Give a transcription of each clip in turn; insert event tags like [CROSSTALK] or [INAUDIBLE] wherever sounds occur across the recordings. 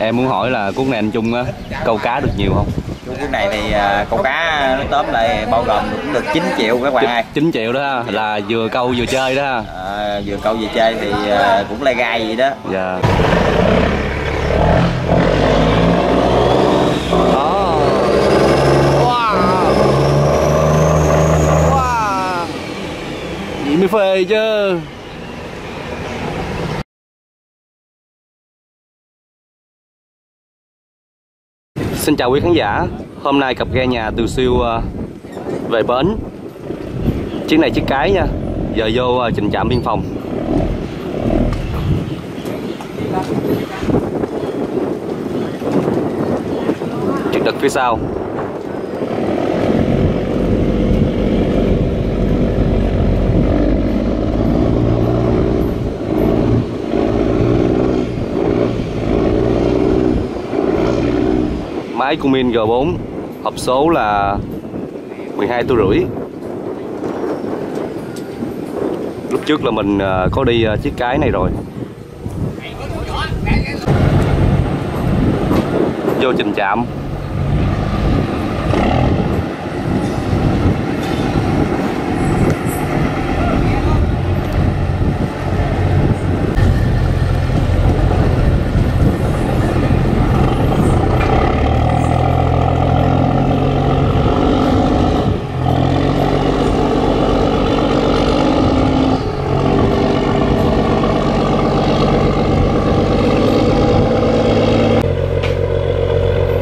em muốn hỏi là cuốn này anh Trung á câu cá được nhiều không? Cái này thì à, câu cá nó tóm lại bao gồm cũng được 9 triệu các bạn ơi. 9 triệu đó ha, là vừa câu vừa chơi đó ha. À, vừa câu vừa chơi thì à, cũng lai gai vậy đó. Dạ. Mới phê chứ Xin chào quý khán giả. Hôm nay cặp ghe nhà từ siêu ờ, về bến. Chiếc này chiếc cái nha. Giờ vô ờ, trình trạm biên phòng. Trực đực phía sau. Máy Cumin G4 Hộp số là 12 tuổi rưỡi Lúc trước là mình ờ, có đi ờ, chiếc cái này rồi Vô trình chạm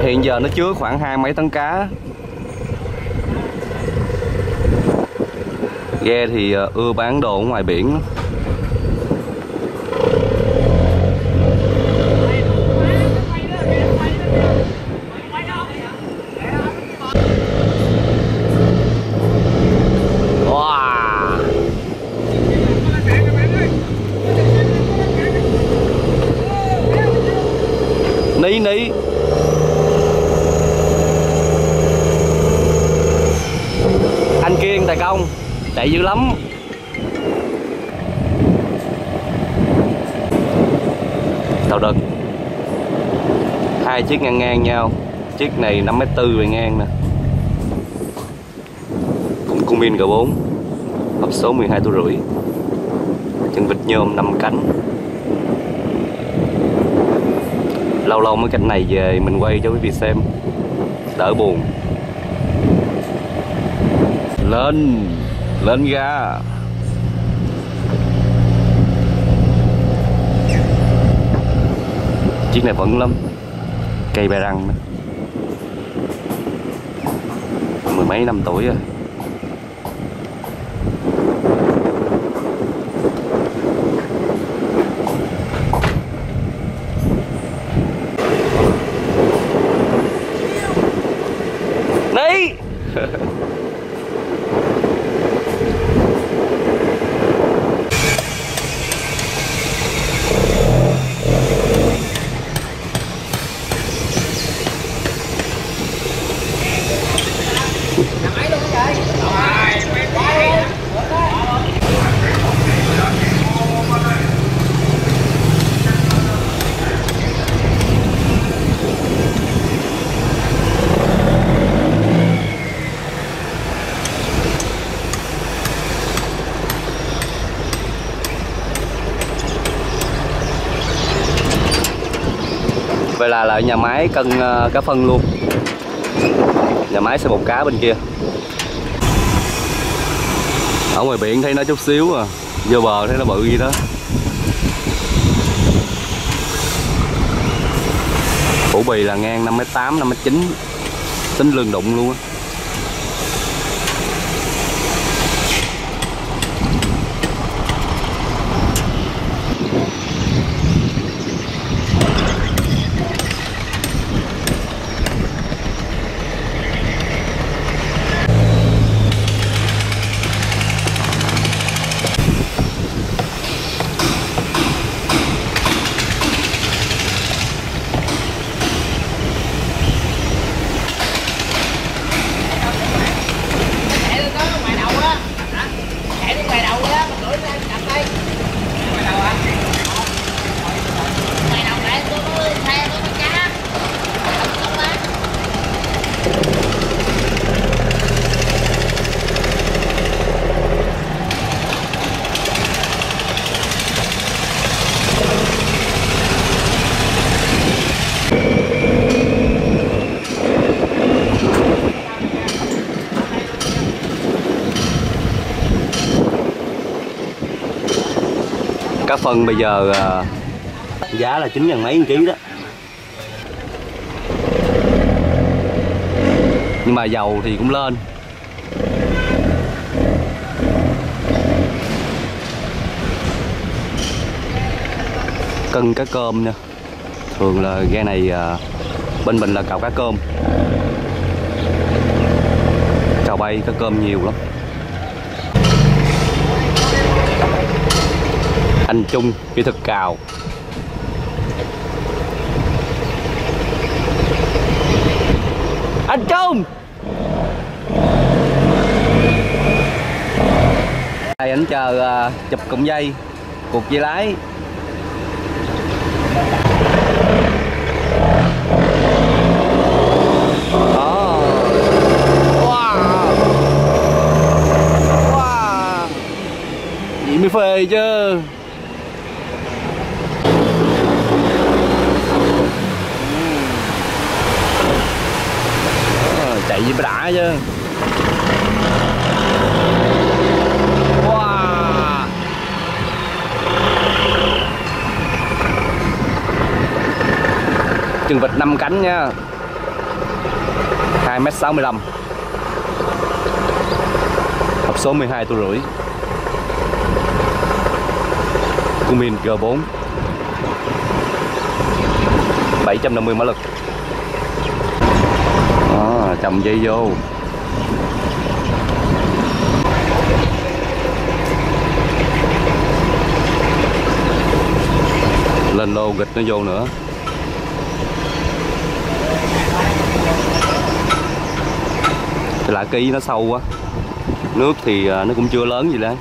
Hiện giờ nó chứa khoảng hai mấy tấn cá. Ghe thì ờ, ưa bán đồ ở ngoài biển lắm. Wow. Ní ní Anh Kiên Tài Công Chạy dữ lắm. Tàu đực Hai chiếc ngang ngang nhau. Chiếc này 5m4 về ngang nè. Cũng cung pin G4 Hộp số 12 tuổi rưỡi. Chân vịt nhôm 5 cánh. Lâu lâu mới cảnh này về, mình quay cho quý vị xem. Đỡ buồn. Lên lên ga. Chiếc này vẫn lắm. Cây bè răng mười mấy năm tuổi rồi Đi Vậy là lại nhà máy cân ờ, cá phân luôn. Nhà máy sẽ bột cá bên kia. Ở ngoài biển thấy nó chút xíu à. Vô bờ thấy nó bự gì đó. Phủ bì là ngang 5m8, 5m9 Tính lương đụng luôn á. Phân bây giờ ờ, giá là chín ngàn mấy ký đó. Nhưng mà dầu thì cũng lên. Cân cá cơm nha thường là ghe này ờ, bên mình là cào cá cơm. Cào bay cá cơm nhiều lắm. Anh Trung kỹ thuật cào anh Trung! Đây anh chờ uh, chụp cụm dây cuộc dây lái. Wow. Wow. Mới phê chứ. Chạy gì mà chứ wow. Trừng vịt 5 cánh nha. 2m65 Hộp số 12 tuổi rưỡi Cumin G4 750 mã lực chồng dây vô. Lên lô gịch nó vô nữa. Cái lạ ký nó sâu quá. Nước thì à, nó cũng chưa lớn gì đấy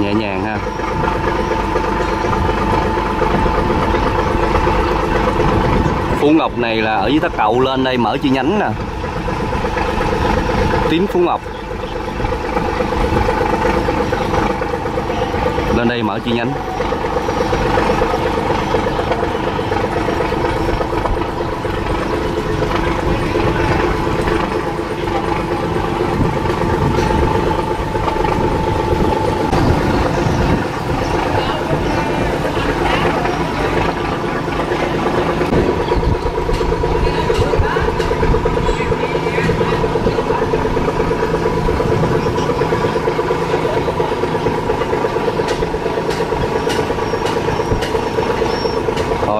nhẹ nhàng ha Phú Ngọc này là ở dưới Thác Cậu lên đây mở chi nhánh nè. Tín Phú Ngọc. Lên đây mở chi nhánh.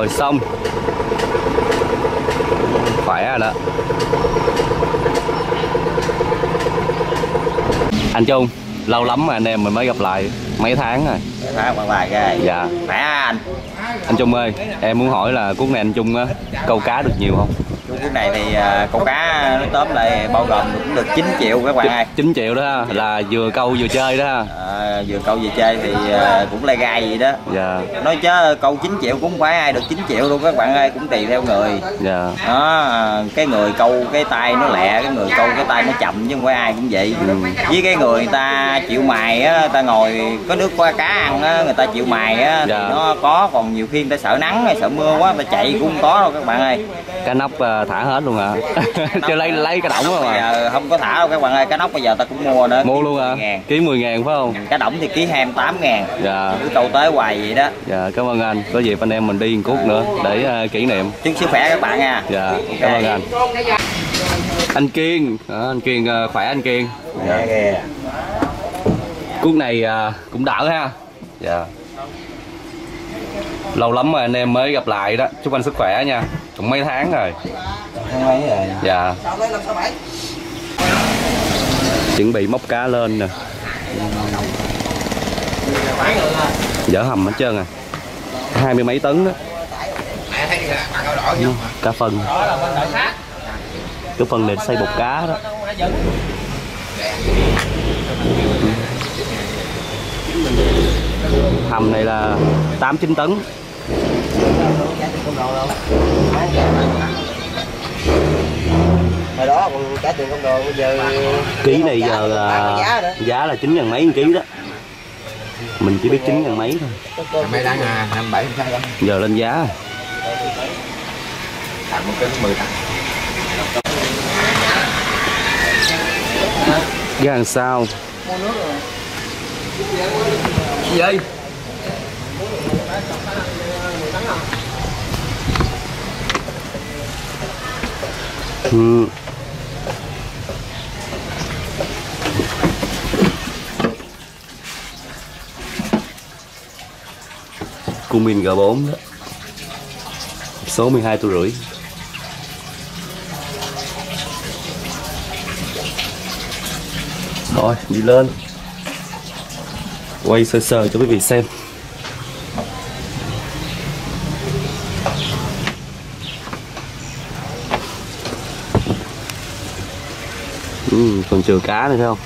Rồi xong. Khỏe rồi đó. Anh Trung Lâu lắm mà anh em mình mới gặp lại Mấy tháng rồi. Phải bằng bài ghê. Dạ. Khỏe anh. Anh Trung ơi Em muốn hỏi là cuốc này anh Trung á Câu cá được nhiều không Cái này thì à, câu cá nó tóm lại bao gồm cũng được 9 triệu các bạn ơi. 9 triệu đó ha Là vừa câu vừa chơi đó ha. À, vừa câu về chơi thì à, cũng lai gai vậy đó. Dạ. Nói chứ câu 9 triệu cũng không phải ai được 9 triệu luôn các bạn ơi cũng tùy theo người. Dạ. Đó cái người câu cái tay nó lẹ cái người câu cái tay nó chậm chứ không phải ai cũng vậy. Ừ. với cái người người ta chịu mài á ta ngồi có nước qua cá ăn á người ta chịu mài á Dạ. thì nó có còn nhiều khi người ta sợ nắng hay sợ mưa quá người ta chạy cũng có đâu các bạn ơi. Cá nóc à, thả hết luôn hả Chưa [LAUGHS] lấy lấy cái đỏng không à không có thả đâu các bạn ơi cá nóc bây giờ ta cũng mua nữa Mua luôn hả? ngàn. Ký 10 ngàn phải không? Cá đỏng thì ký 28 ngàn. Dạ. Cứ câu tới hoài vậy đó. Dạ cảm ơn anh. Có dịp anh em mình đi một cuốc nữa Để à, kỷ niệm. Chúc sức khỏe các bạn nha. Dạ cảm ơn anh. Anh Kiên. Đó, Anh Kiên à, khỏe anh Kiên. Dạ. Cuốc này à, cũng đỡ ha. Dạ. Lâu lắm rồi anh em mới gặp lại đó. Chúc anh sức khỏe nha Cũng mấy tháng rồi. Mấy rồi? Dạ. Chuẩn bị móc cá lên nè. Dở hầm hết trơn à. Hai mươi mấy tấn đó Nó, Cá phân. Cái phần này xây bột cá đó. Hầm này là 8-9 tấn hồi đó còn trả tiền công đoàn bây giờ ký này giá giờ là giá giá là chín ngàn mấy một ký đó. Mình chỉ biết chín ngàn mấy thôi. Mấy đang à, 27 sao không? giờ lên giá. Tặng một cái 10 tặng. giá hàng sao Gì vậy? Ừ. Cumin G4 đó. Số 12 tuổi rưỡi. Rồi đi lên. Quay sơ sơ cho quý vị xem. Ừ, Còn chừa cá nữa thấy không?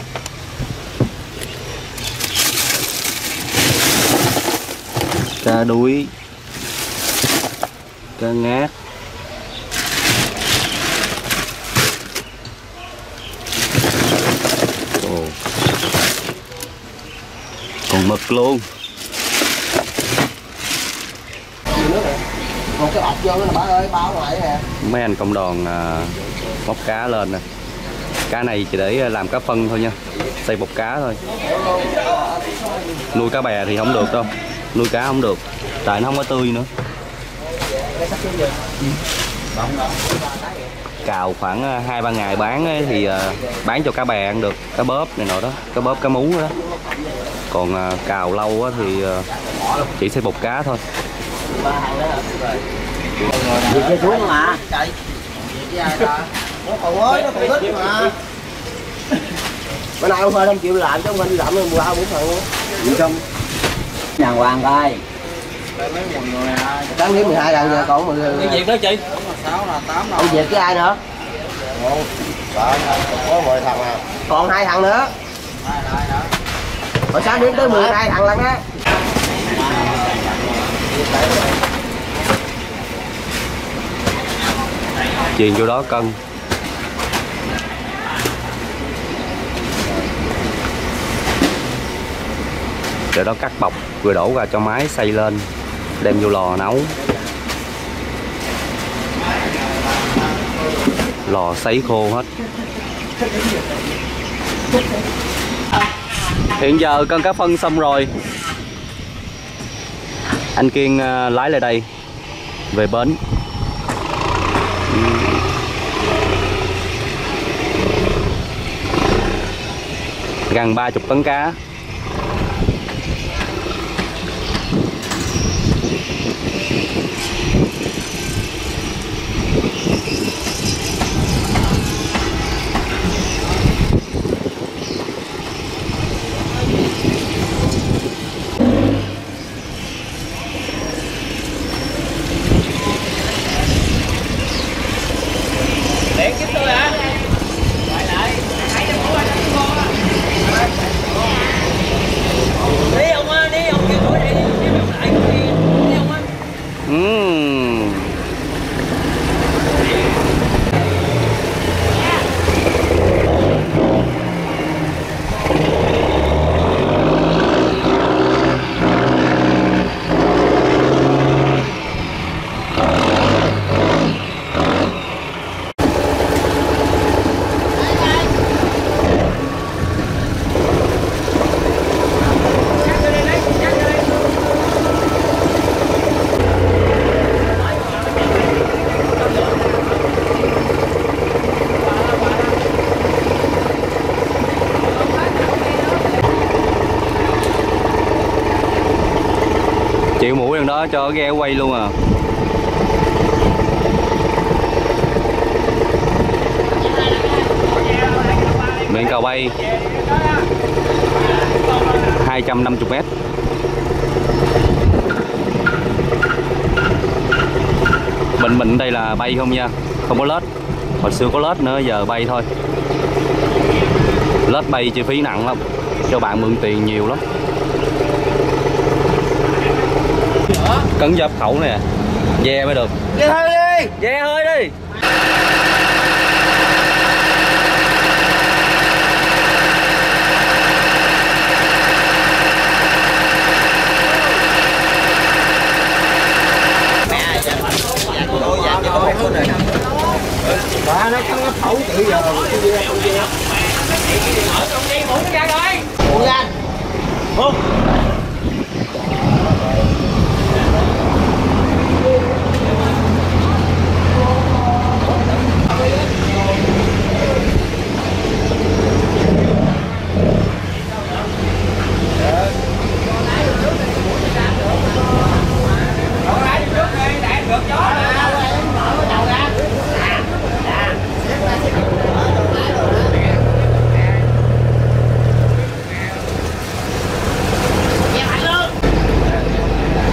Cá đuối Cá ngát. Ồ. Còn mực luôn. Một cái ọc vô nó bà ơi bao ngoài nè. Mấy anh công đoàn à, móc cá lên nè cá này chỉ để làm cá phân thôi nha. Xây bột cá thôi. Nuôi cá bè thì không được đâu. Nuôi cá không được. Tại nó không có tươi nữa. Cào khoảng à, hai ba ngày bán ấy, thì à, bán cho cá bè ăn được. Cá bóp này nọ đó. Cá bóp cá mú đó. Còn cào lâu á thì chỉ xây bột cá thôi. Việc chơi xuống mà Việc Nó còn mới, nó còn thích mà Bữa nay ông hơi không chịu làm chứ ông làm mua bao bốn phần luôn Gì không? Nhà hoàng coi. Sáng đến 12 lần giờ còn 10 Cái việc đó chị. Ông Việt với ai nữa? Có 10 thằng à. Còn hai thằng nữa Hồi sáng đến tới 12 thằng lần á chuyền vô đó cân rồi đó cắt bọc rồi đổ ra cho máy xay lên, đem vô lò nấu. Lò sấy khô hết. Hiện giờ cân cá phân xong rồi. Anh kiên à, lái lại đây, về bến. Gần ba chục tấn cá. Chịu đó cho ghe quay luôn à. Miệng cầu bay. 250 mét. Bình mình đây là bay không nha. Không có lết. Hồi xưa có lết nữa, giờ bay thôi. Lết bay chi phí nặng lắm. Cho bạn mượn tiền nhiều lắm. cấn giáp khẩu nè. Ve mới được. Ve hơi đi. Ve hơi đi. Bà nó cắn nó khẩu chị giờ Ở trong đi bụng ra rồi Bụng ra Bụng À,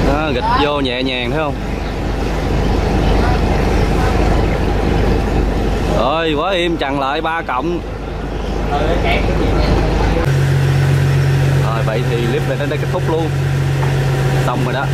đó, gịch vô nhẹ nhàng thấy không? Ơi quá im chặn lại ba cộng. Rồi vậy thì clip này đến đây kết thúc luôn. Xong rồi đó.